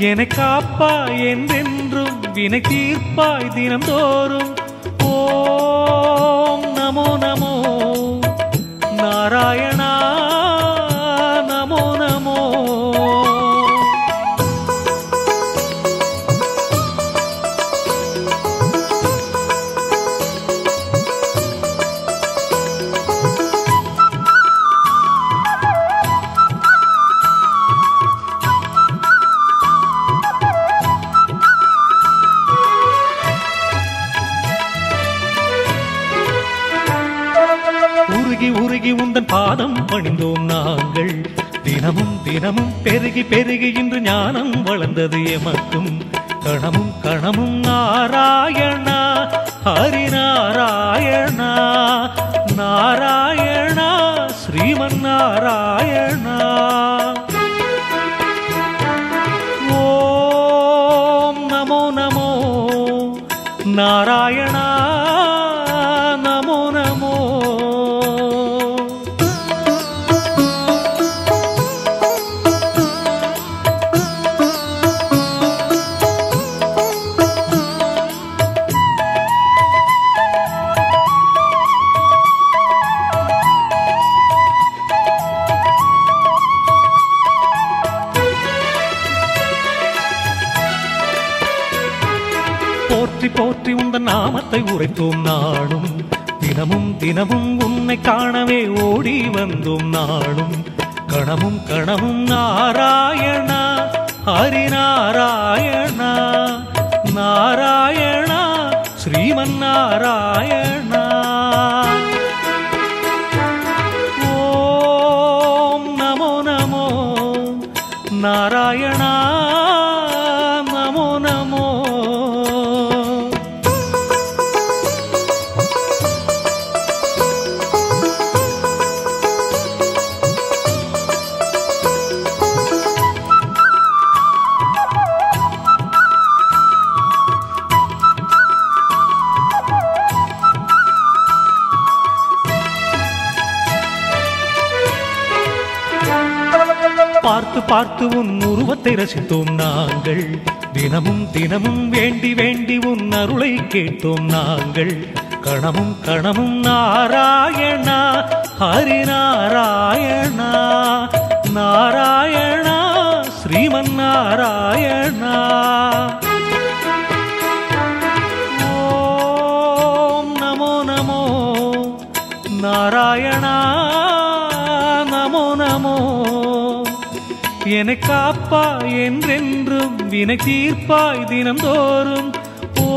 என்னை காப்பாய் என்றென்றும் வினை தீர்ப்பாய் தினம்தோறும் ஓ உருகி உருகி உந்தன் பாதம் பணிந்தோம் நாங்கள். தினமும் தினமும் பெருகி பெருகி இன்று ஞானம் வளர்ந்தது எமக்கும். கணமும் கணமும் நாராயணா ஹரிநாராயணா நாராயணா ஸ்ரீமன் நாராயணா ஓம் நமோ நமோ நாராயணா. உந்த நாமத்தை உரைத்தோம் நாளும். தினமும் தினமும் உன்னை காணவே ஓடி வந்தோம் நாளும். கணமும் கணமும் நாராயணா ஹரிநாராயணா நாராயணா ஸ்ரீமன் நாராயணா ஓம் நமோ நமோ நாராயணா பார்த்து பார்த்து உன் உருவத்தை ரசித்தோம் நாங்கள். தினமும் தினமும் வேண்டி வேண்டி உன் அருளை கேட்டோம் நாங்கள். கணமும் கணமும் நாராயணா ஹரிநாராயணா. நாராயணா ஸ்ரீமன் நாராயண என்னை காப்பாய் என்றென்றும் வினை தீர்ப்பாய் தினம்தோறும் ஓ